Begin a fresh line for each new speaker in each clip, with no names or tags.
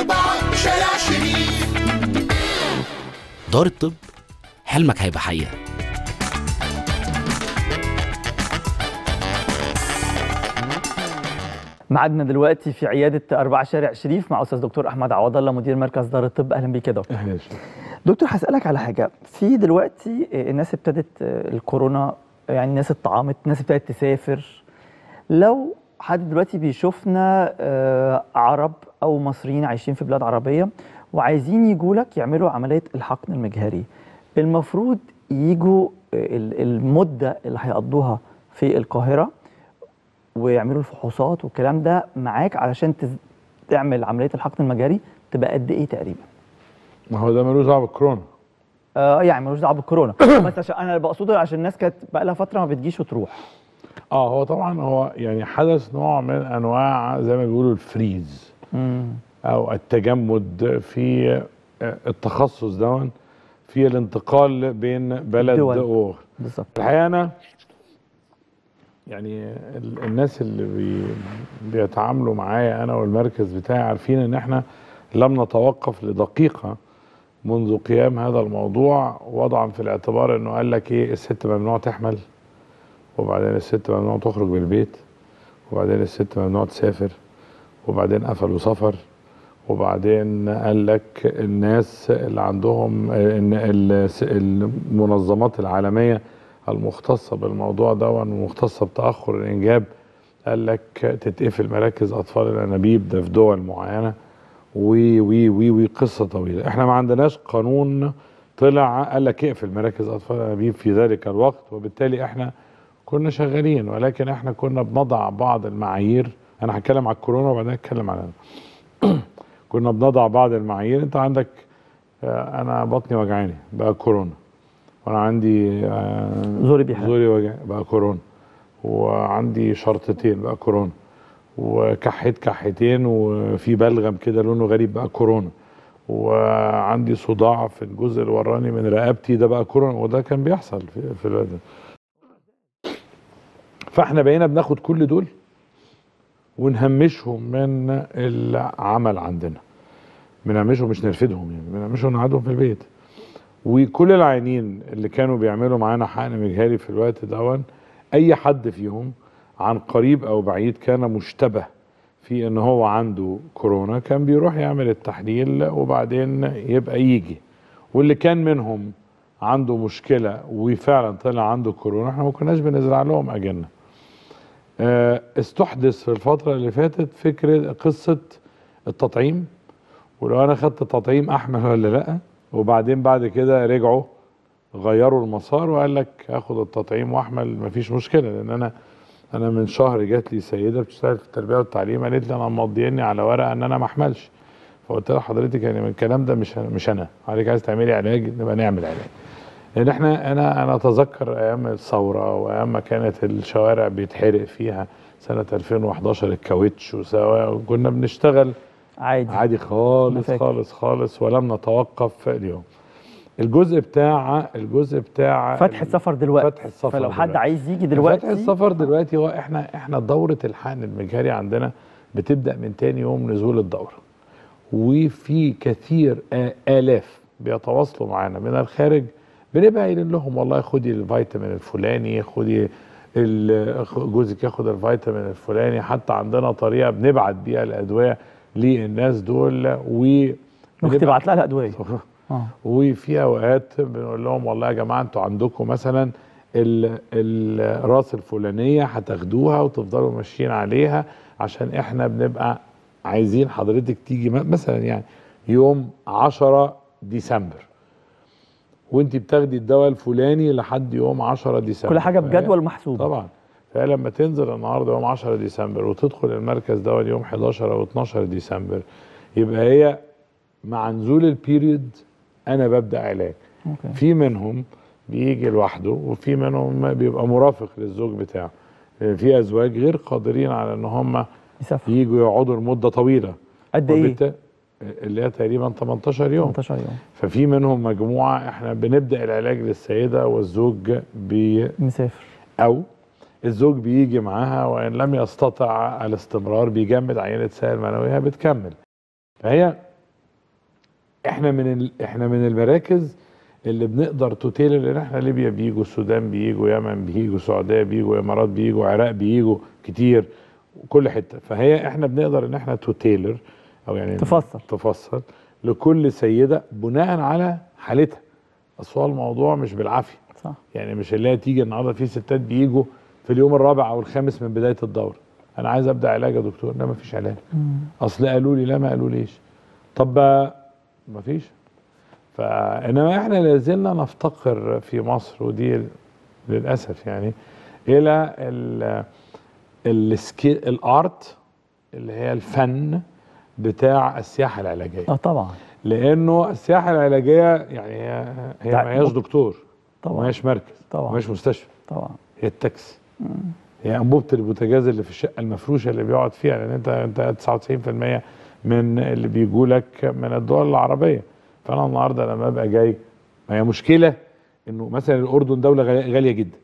أربعة شارع شريف
دار الطب حلمك هيبقى حقيقة.
معادنا دلوقتي في عيادة أربعة شارع شريف مع أستاذ دكتور أحمد عوض الله مدير مركز دار الطب. أهلا بيك يا دكتور.
أهلا شيخ
دكتور هسألك على حاجة. في دلوقتي الناس ابتدت الكورونا يعني الناس اتطعمت الناس ابتدت تسافر. لو حد دلوقتي بيشوفنا آه، عرب أو مصريين عايشين في بلاد عربية وعايزين يجوا لك يعملوا عملية الحقن المجهري. المفروض يجوا ال- المدة اللي هيقضوها في القاهرة ويعملوا الفحوصات والكلام ده معاك علشان تعمل عملية الحقن المجهري تبقى قد إيه تقريبا؟
ما هو ده ملوش دعوة بالكورونا.
آه يعني ملوش دعوة بالكورونا. بس عشان أنا بقصده عشان الناس كانت بقى لها فترة ما بتجيش وتروح.
آه هو طبعا هو يعني حدث نوع من أنواع زي ما بيقولوا الفريز
امم
أو التجمد في التخصص دون في الانتقال بين بلد. وأخرى
بالظبط.
الحقيقة أنا يعني ال- الناس اللي بي بيتعاملوا معايا أنا والمركز بتاعي عارفين إن إحنا لم نتوقف لدقيقة منذ قيام هذا الموضوع وضعا في الاعتبار إنه قال لك إيه الست ممنوع تحمل. وبعدين الست ممنوع تخرج من البيت وبعدين الست ممنوع تسافر وبعدين قفلوا سفر وبعدين قال لك الناس اللي عندهم المنظمات العالمية المختصة بالموضوع ده والمختصة بتأخر الإنجاب قال لك تتقفل مراكز أطفال الأنابيب ده في دول معينة وي وي وي وي قصة طويلة. إحنا ما عندناش قانون طلع قال لك اقفل مراكز أطفال الأنابيب في ذلك الوقت وبالتالي إحنا كنا شغالين ولكن إحنا كنا بنضع بعض المعايير. أنا هتكلم على الكورونا وبعدين اتكلم على كنا بنضع بعض المعايير. أنت عندك آه، أنا بطني وجعاني بقى كورونا. وأنا عندي آه،
زوري بيحرق.
زوري وجعاني بقى كورونا. وعندي شرطتين بقى كورونا. وكحيت كحيتين وفي بلغم كده لونه غريب بقى كورونا. وعندي صداع في الجزء اللي وراني من رقبتي ده بقى كورونا. وده كان بيحصل في, في الوقت ده. فاحنا بقينا بناخد كل دول ونهمشهم من العمل عندنا. بنهمشهم مش نرفدهم يعني بنهمشهم نقعدهم في البيت. وكل العيانين اللي كانوا بيعملوا معانا حقن مجهري في الوقت دون أي حد فيهم عن قريب أو بعيد كان مشتبه في إن هو عنده كورونا كان بيروح يعمل التحليل وبعدين يبقى يجي. واللي كان منهم عنده مشكلة وفعلا طلع عنده كورونا إحنا ما كناش بنزرع لهم أجنة. استحدث في الفترة اللي فاتت فكرة قصة التطعيم ولو أنا خدت تطعيم أحمل ولا لأ وبعدين بعد كده رجعوا غيروا المسار وقال لك اخد التطعيم واحمل مفيش مشكلة لأن أنا أنا من شهر جات لي سيدة بتشتغل في التربية والتعليم قالت لي أنا مضيني على ورقة إن أنا ما أحملش. فقلت لها حضرتك يعني من الكلام ده مش مش أنا. حضرتك عايز تعملي علاج؟ نبقى نعمل علاج. لأن إحنا أنا أنا أتذكر أيام الثورة وأيام ما كانت الشوارع بيتحرق فيها سنة 2011 الكاوتش وسوا كنا بنشتغل
عادي.
عادي خالص. خالص خالص ولم نتوقف اليوم. الجزء بتاع الجزء بتاع
فتح السفر دلوقتي.
فتح السفر
فلو حد
دلوقتي.
عايز يجي دلوقتي.
فتح السفر دلوقتي هو إحنا إحنا دورة الحقن المجهري عندنا بتبدأ من تاني يوم نزول الدورة. وفي كثير آ- آلاف بيتواصلوا معانا من الخارج بنبقى قايلين لهم والله خدي الفيتامين الفلاني خدي جوزك ياخد الفيتامين الفلاني. حتى عندنا طريقة بنبعت بيها الأدوية للناس دول و
تبعت لها الأدوية. آه.
وفي أوقات بنقول لهم والله يا جماعة أنتوا عندكم مثلا ال- الراس الفلانية هتاخدوها وتفضلوا ماشيين عليها عشان إحنا بنبقى عايزين حضرتك تيجي مثلا يعني يوم 10 ديسمبر. وانت بتاخدي الدواء الفلاني لحد يوم 10 ديسمبر.
كل
حاجة
بجدول محسوب
طبعا. فهي لما تنزل النهارده يوم 10 ديسمبر وتدخل المركز ده يوم 11 أو 12 ديسمبر يبقى هي مع نزول ال period أنا ببدأ علاج.
okay.
في منهم بيجي لوحده وفي منهم بيبقى مرافق للزوج بتاعه. في أزواج غير قادرين على إن هم
يسافر
يجوا يقعدوا لمدة طويلة.
قد
إيه؟ اللي هي تقريبا 18 يوم.
18 يوم.
ففي منهم مجموعة إحنا بنبدأ العلاج للسيدة والزوج بي
مسافر
أو الزوج بيجي معاها وإن لم يستطع الاستمرار بيجمد عينة سائل منويها بتكمل. فهي إحنا من ال... إحنا من المراكز اللي بنقدر توتيلر لأن إحنا ليبيا بيجوا السودان بيجوا يمن بيجوا السعودية بيجوا امارات بيجوا عراق بيجوا كتير كل حتة. فهي إحنا بنقدر إن إحنا توتيلر أو يعني
تفصل.
تفصل لكل سيدة بناء على حالتها. أصل الموضوع مش بالعافية.
صح.
يعني مش اللي هي تيجي النهارده في ستات بيجوا في اليوم الرابع أو الخامس من بداية الدورة. أنا عايز أبدأ علاج يا دكتور. لا مفيش علاج. أصل قالوا لي لا ما قالوا ليش طب ما فيش فإنما إحنا لازلنا نفتقر في مصر ودي للأسف يعني إلى الآرت اللي هي الفن بتاع السياحة العلاجية.
آه طبعا.
لأنه السياحة العلاجية يعني هي ما هياش دكتور ما
طبعا
هياش مركز
طبعا.
ما هيش مستشفى.
طبعا.
هي التاكسي. هي أنبوبة البوتاجاز اللي في الشقة المفروشة اللي بيقعد فيها لأن أنت أنت 99% من اللي بيجوا لك من الدول العربية. فأنا النهارده لما أبقى جاي ما هي مشكلة إنه مثلا الأردن دولة غالية غالية جدا.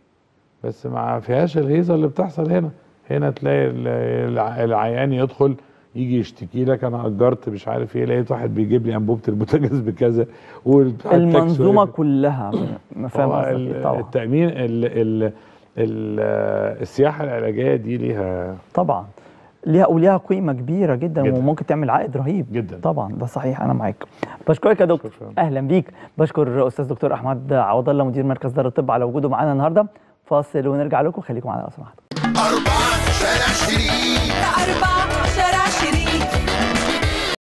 بس ما فيهاش الهيصه اللي بتحصل هنا. هنا تلاقي ال- الع- العيان يدخل يجي يشتكي لك أنا أجرت مش عارف إيه لقيت واحد بيجيب لي أنبوبة البوتاجاز بكذا المنظومة.
كلها فاهم؟ طبعا
التأمين ال ال ال السياحة العلاجية دي ليها
طبعا ليها وليها قيمة كبيرة جدا,
جداً.
وممكن تعمل عائد رهيب
جداً.
طبعا ده صحيح أنا معاك بشكرك يا دكتور. أهلا بيك بشكر أستاذ دكتور أحمد عوض الله مدير مركز دار الطب على وجوده معانا النهارده فاصل ونرجع لكم خليكم معانا لو